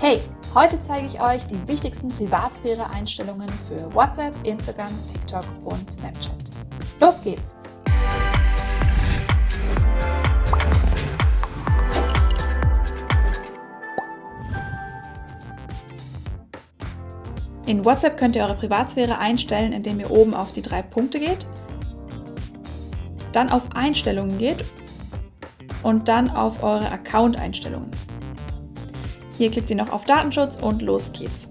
Hey, heute zeige ich euch die wichtigsten Privatsphäre-Einstellungen für WhatsApp, Instagram, TikTok und Snapchat. Los geht's! In WhatsApp könnt ihr eure Privatsphäre einstellen, indem ihr oben auf die drei Punkte geht, dann auf Einstellungen geht und dann auf eure Account-Einstellungen. Hier klickt ihr noch auf Datenschutz und los geht's.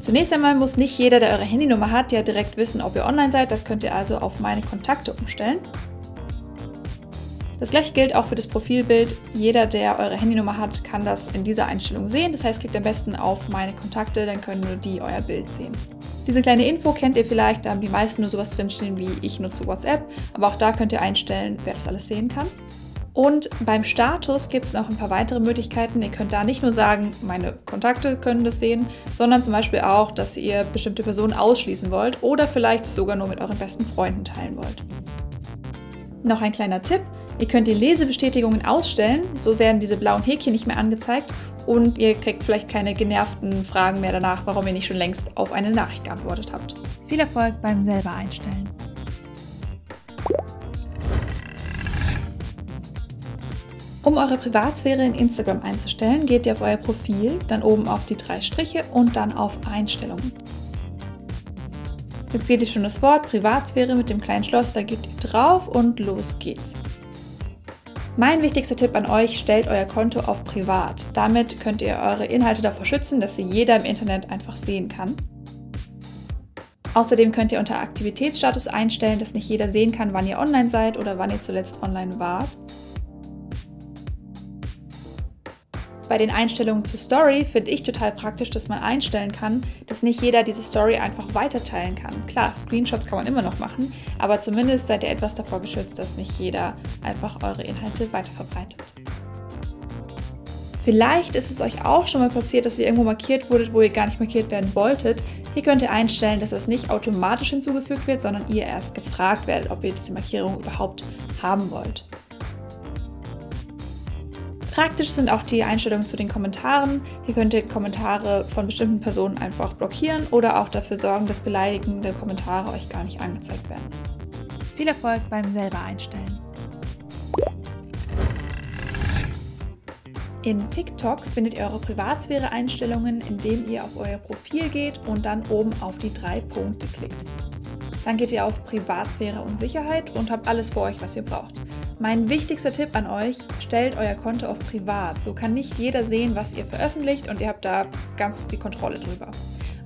Zunächst einmal muss nicht jeder, der eure Handynummer hat, ja direkt wissen, ob ihr online seid. Das könnt ihr also auf meine Kontakte umstellen. Das gleiche gilt auch für das Profilbild. Jeder, der eure Handynummer hat, kann das in dieser Einstellung sehen. Das heißt, klickt am besten auf meine Kontakte, dann können nur die euer Bild sehen. Diese kleine Info kennt ihr vielleicht, da haben die meisten nur sowas drinstehen wie ich nutze WhatsApp, aber auch da könnt ihr einstellen, wer das alles sehen kann. Und beim Status gibt es noch ein paar weitere Möglichkeiten. Ihr könnt da nicht nur sagen, meine Kontakte können das sehen, sondern zum Beispiel auch, dass ihr bestimmte Personen ausschließen wollt oder vielleicht sogar nur mit euren besten Freunden teilen wollt. Noch ein kleiner Tipp. Ihr könnt die Lesebestätigungen ausstellen, so werden diese blauen Häkchen nicht mehr angezeigt und ihr kriegt vielleicht keine genervten Fragen mehr danach, warum ihr nicht schon längst auf eine Nachricht geantwortet habt. Viel Erfolg beim selber einstellen. Um eure Privatsphäre in Instagram einzustellen, geht ihr auf euer Profil, dann oben auf die drei Striche und dann auf Einstellungen. Jetzt seht ihr schon das Wort Privatsphäre mit dem kleinen Schloss, da geht ihr drauf und los geht's. Mein wichtigster Tipp an euch, stellt euer Konto auf privat. Damit könnt ihr eure Inhalte davor schützen, dass sie jeder im Internet einfach sehen kann. Außerdem könnt ihr unter Aktivitätsstatus einstellen, dass nicht jeder sehen kann, wann ihr online seid oder wann ihr zuletzt online wart. Bei den Einstellungen zur Story finde ich total praktisch, dass man einstellen kann, dass nicht jeder diese Story einfach weiterteilen kann. Klar, Screenshots kann man immer noch machen, aber zumindest seid ihr etwas davor geschützt, dass nicht jeder einfach eure Inhalte weiterverbreitet. Vielleicht ist es euch auch schon mal passiert, dass ihr irgendwo markiert wurdet, wo ihr gar nicht markiert werden wolltet. Hier könnt ihr einstellen, dass es nicht automatisch hinzugefügt wird, sondern ihr erst gefragt werdet, ob ihr diese Markierung überhaupt haben wollt. Praktisch sind auch die Einstellungen zu den Kommentaren. Hier könnt ihr Kommentare von bestimmten Personen einfach blockieren oder auch dafür sorgen, dass beleidigende Kommentare euch gar nicht angezeigt werden. Viel Erfolg beim selber einstellen. In TikTok findet ihr eure Privatsphäre-Einstellungen, indem ihr auf euer Profil geht und dann oben auf die drei Punkte klickt. Dann geht ihr auf Privatsphäre und Sicherheit und habt alles vor euch, was ihr braucht. Mein wichtigster Tipp an euch, stellt euer Konto auf privat. So kann nicht jeder sehen, was ihr veröffentlicht und ihr habt da ganz die Kontrolle drüber.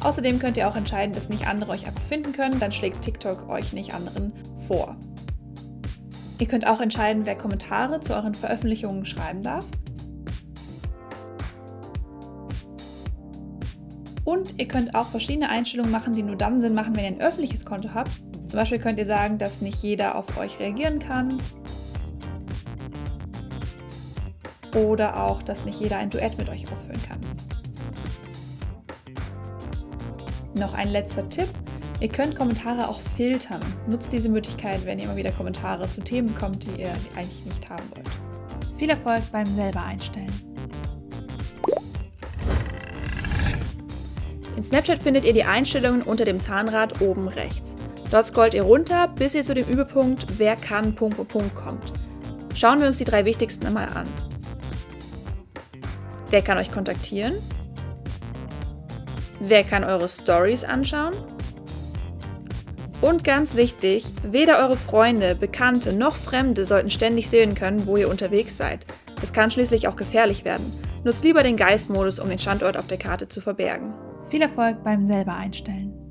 Außerdem könnt ihr auch entscheiden, dass nicht andere euch einfach finden können, dann schlägt TikTok euch nicht anderen vor. Ihr könnt auch entscheiden, wer Kommentare zu euren Veröffentlichungen schreiben darf. Und ihr könnt auch verschiedene Einstellungen machen, die nur dann Sinn machen, wenn ihr ein öffentliches Konto habt. Zum Beispiel könnt ihr sagen, dass nicht jeder auf euch reagieren kann oder auch, dass nicht jeder ein Duett mit euch aufführen kann. Noch ein letzter Tipp. Ihr könnt Kommentare auch filtern. Nutzt diese Möglichkeit, wenn ihr immer wieder Kommentare zu Themen kommt, die ihr eigentlich nicht haben wollt. Viel Erfolg beim selber einstellen. In Snapchat findet ihr die Einstellungen unter dem Zahnrad oben rechts. Dort scrollt ihr runter, bis ihr zu dem Überpunkt Wer kann Punkt, Punkt kommt. Schauen wir uns die drei wichtigsten einmal an. Wer kann euch kontaktieren? Wer kann eure Stories anschauen? Und ganz wichtig, weder eure Freunde, Bekannte noch Fremde sollten ständig sehen können, wo ihr unterwegs seid. Das kann schließlich auch gefährlich werden. Nutzt lieber den Geistmodus, um den Standort auf der Karte zu verbergen. Viel Erfolg beim selber einstellen.